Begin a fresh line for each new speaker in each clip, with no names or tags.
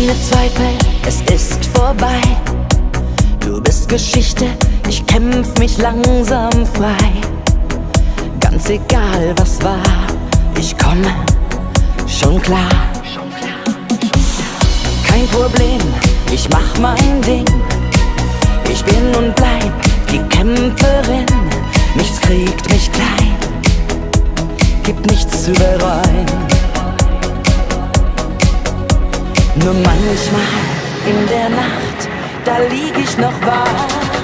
Keine Zweifel, es ist vorbei. Du bist Geschichte, ich kämpf mich langsam frei. Ganz egal was war, ich komme schon klar. Kein Problem, ich mach mein Ding. Ich bin und bleib Nur manchmal in der Nacht, da lieg ich noch wach.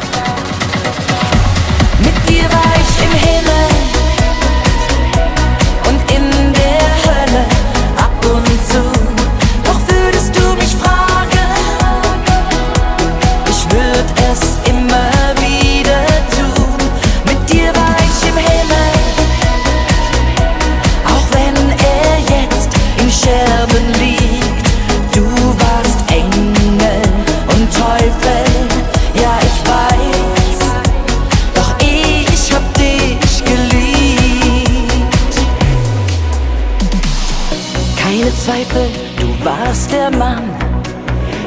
Keine Zweifel, du warst der Mann,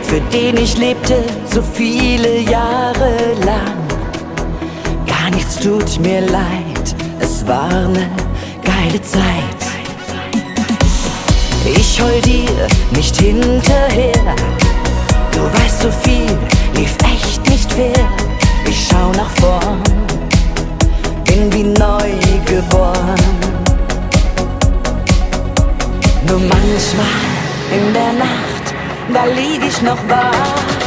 für den ich lebte so viele Jahre lang. Gar nichts tut mir leid, es war ne geile Zeit. Ich heul dir nicht hinterher, manchmal in der Nacht, da lieg ich noch wach.